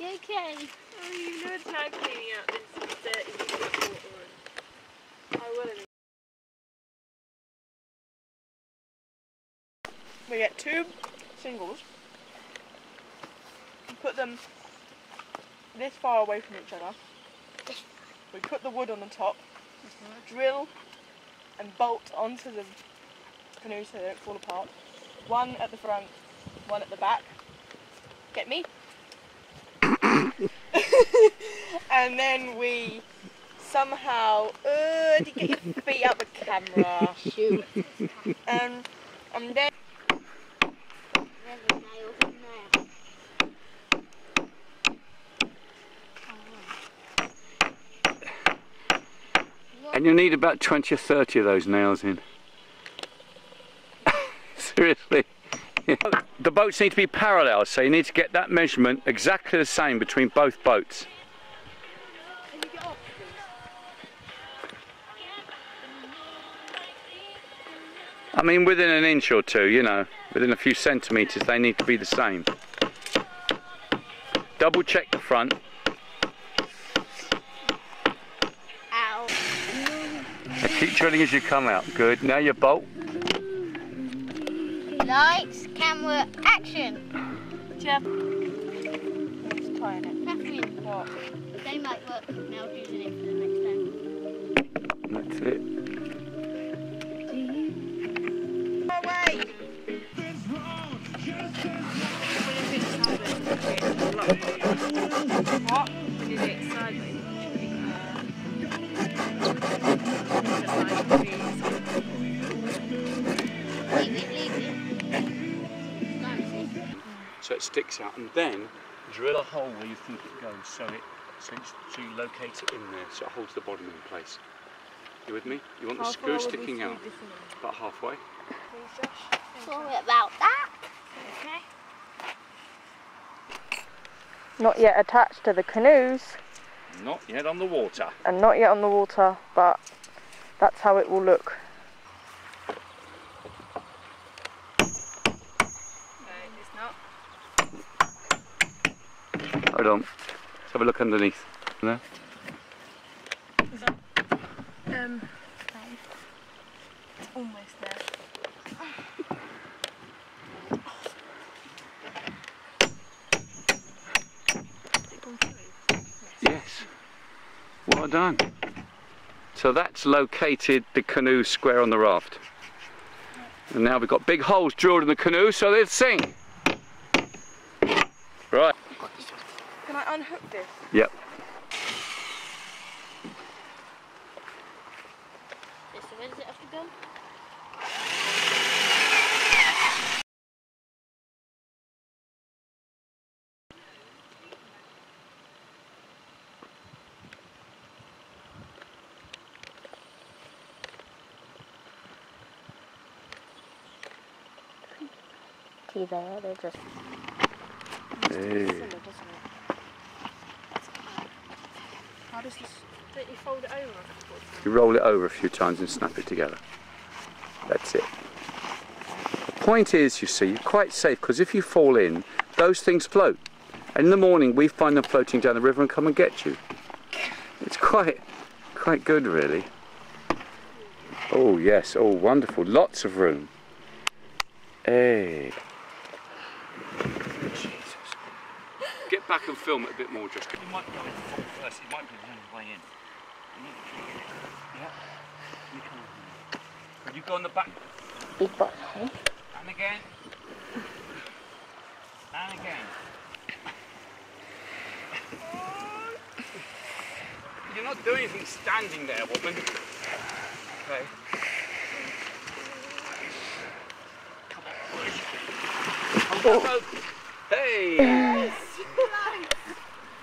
You okay? Oh, you know tag cleaning out this dirty water one. I will. We get two singles. We put them this far away from each other. We put the wood on the top, mm-hmm. drill and bolt onto the canoe so they don't fall apart. One at the front, one at the back. Get me? and then we somehow, uh, to get your feet out the camera. Shoot. And, and then There's a nail in there. And you'll need about 20 or 30 of those nails in. Seriously. The boats need to be parallel, so you need to get that measurement exactly the same between both boats. Can you get off, I mean, within an inch or two, you know, within a few centimetres, they need to be the same. Double check the front. Ow. Keep drilling as you come out. Good. Now your bolt. Lights, camera, action. Jeff. Just tying it. Catherine, What? they might work now using it for the next time. That's it. Away! What? So it sticks out, and then drill a hole where you think it goes, so it so, it's, so you locate it in there, so it holds the bottom in place. You with me? You want the How screw far would sticking out feed about halfway. Sorry about that. Okay. Not yet attached to the canoes Not yet on the water. and not yet on the water, but that's how it will look. No, it's not. Hold on. Let's have a look underneath. There. Um, it's almost there. Yes. Well done. So that's located the canoe square on the raft. And now we've got big holes drilled in the canoe so they'll sink. Right. Can I unhook this? Yep. So where does it have to go? See there, they're just Hey. How does this? Don't you fold it over? You roll it over a few times and snap it together. That's it. The point is, you see, you're quite safe because if you fall in, those things float. And in the morning, we find them floating down the river and come and get you. It's quite, quite good, really. Oh yes, oh wonderful, lots of room. Hey. Jesus. Get back and film it a bit more, just. You might go in. It might be the only way in. Yeah. You come on. You go on the back. big box. And again. And again. You're not doing anything standing there, woman. Okay. Come on. Come Hey!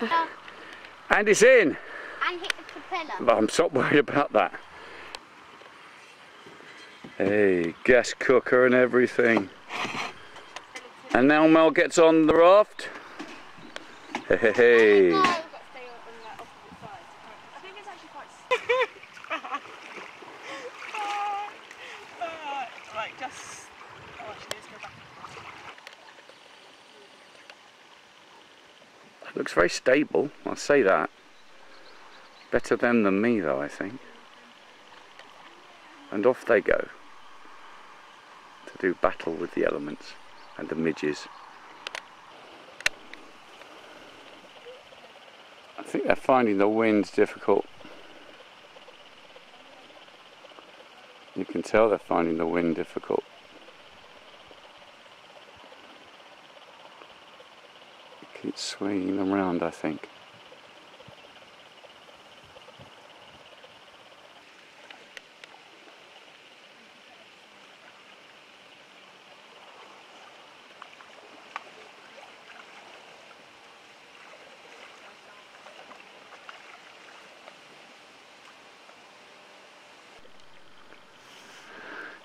And it's in. And hit the propeller. But I'm not worried about that. Hey, gas cooker and everything. And now Mel gets on the raft. Hey, hey, hey. No. I think it's actually quite. right, just. Oh, actually, let's go back. Looks very stable, I'll say that. Better them than me though, I think. And off they go to do battle with the elements and the midges. I think they're finding the wind difficult. You can tell they're finding the wind difficult. It keeps swinging them round, I think.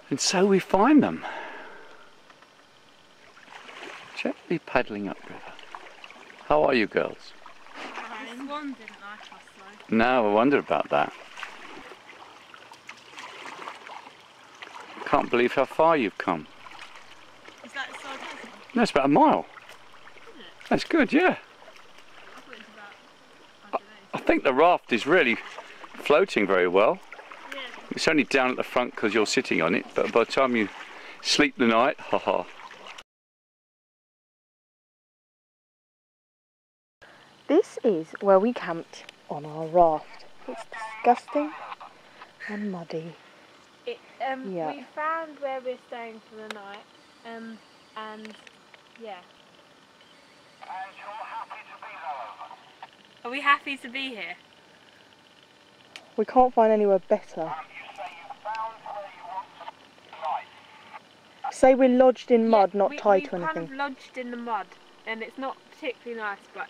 And so we find them. Gently paddling upriver. How are you girls? Like. No, I wonder about that. Can't believe how far you've come. Is that side of? No, it's about a mile. That's good, yeah. I thought it was about, I. I think the raft is really floating very well. Yeah. It's only down at the front because you're sitting on it, but by the time you sleep the night, haha. This is where we camped on our raft. It's disgusting and muddy. It, um, Yeah. We found where we're staying for the night, um, and yeah. Are we happy to be here? We can't find anywhere better. Say we're lodged in mud, Yeah, not we, tied to anything. kind of lodged in the mud, and it's not particularly nice, but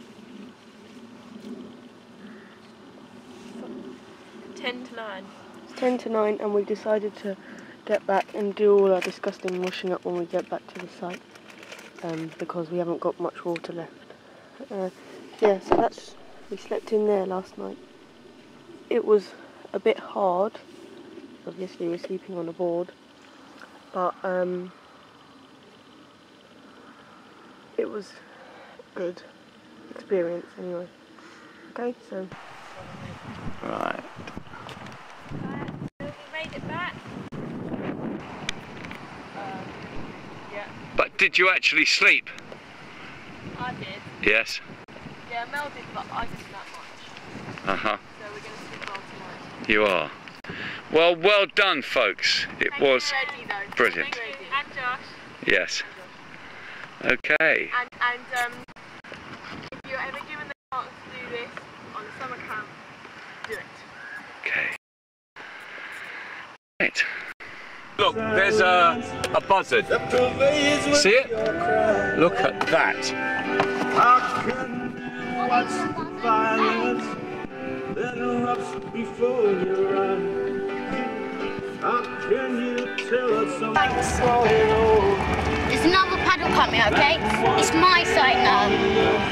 ten to nine. It's ten to nine, and we decided to get back and do all our disgusting washing up when we get back to the site, um, because we haven't got much water left. Uh, yeah, so that's we slept in there last night. It was a bit hard. Obviously, we're sleeping on a board, but um, it was a good experience anyway. Okay, so Right. we made it back. But did you actually sleep? I did. Yes. Yeah, Mel did, but I didn't that much. Uh huh. So we're going to sleep all tonight. You are. Well, well done, folks. It Thank was. you, Reggie, though. brilliant. Thank you. And Josh. Yes. Okay. And, and um, if you're ever given the chance to do this on a summer camp, do it. Okay. Right. Look, there's a, a buzzard. See it? Look at that. violence that erupts before your eyes. How can you tell us something's? There's another paddle coming, okay? It's my side now.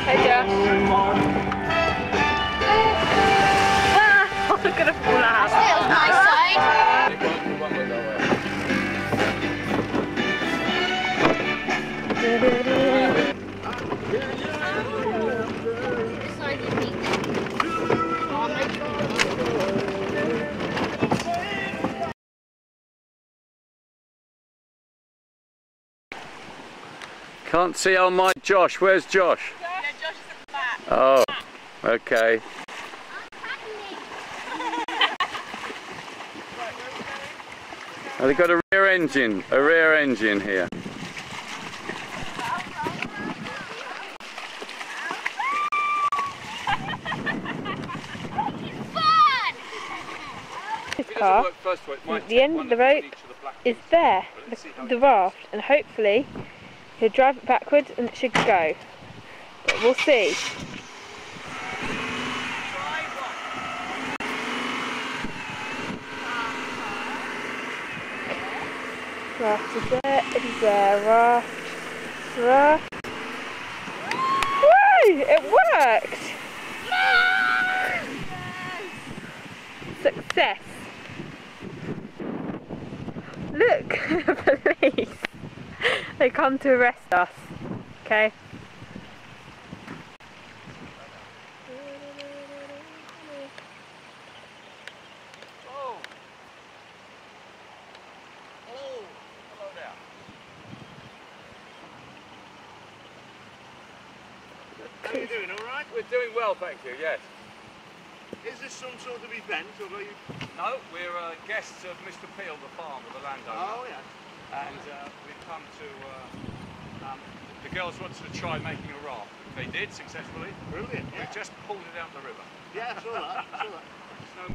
Can't see on my Josh. Where's Josh? Yeah, Josh is at the back. Oh, okay. Oh, they've got a rear engine, a rear engine here. Car the end of the rope is there, the, the raft, and hopefully He'll drive it backwards and it should go. But we'll see. Raft is there, it is there, raft, raft. Woo! It worked! Success! Look! They come to arrest us, okay? Oh. Hello. Hello there. How are you doing, all right? We're doing well, thank you, yes. Is this some sort of event, or are you... No, we're uh, guests of Mr. Peel, the farmer, the landowner. Oh, yeah. And uh, we've come to... Uh, um, the girls wanted to try making a raft. They did successfully. Brilliant, yeah. We've just pulled it out the river. Yeah, I saw that, I saw that. There's no